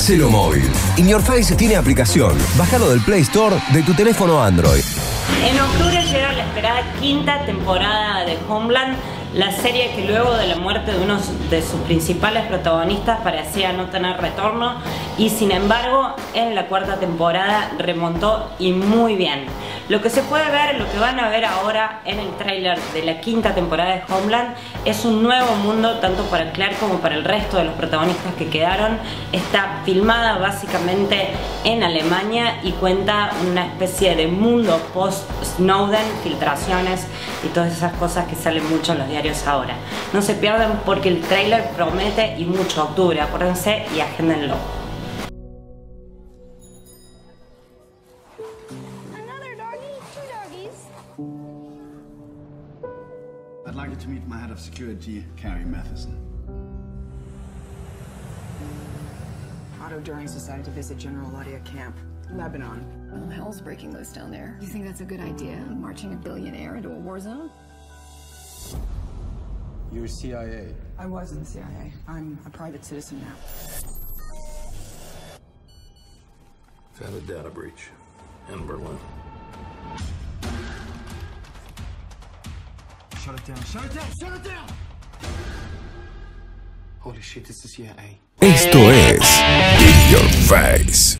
Hacelo móvil. In Your Face tiene aplicación. Bájalo del Play Store de tu teléfono Android. En octubre llega la esperada quinta temporada de Homeland, la serie que luego de la muerte de uno de sus principales protagonistas parecía no tener retorno y sin embargo en la cuarta temporada remontó y muy bien. Lo que se puede ver, lo que van a ver ahora en el tráiler de la quinta temporada de Homeland es un nuevo mundo tanto para Claire como para el resto de los protagonistas que quedaron. Está filmada básicamente en Alemania y cuenta una especie de mundo post-Snowden, filtraciones y todas esas cosas que salen mucho en los diarios ahora. No se pierdan porque el tráiler promete y mucho octubre, acuérdense y agéndenlo. I'd like you to meet my head of security, Carrie Matheson. Otto During's decided to visit General Ladia camp, Lebanon. Well, hell's breaking loose down there. You think that's a good idea? Marching a billionaire into a war zone? You're CIA. I was in the CIA. I'm a private citizen now. Found a data breach in Berlin. Shut it down, shut it down, shut it down! Holy shit, this is CIA. Esto es In Your Face.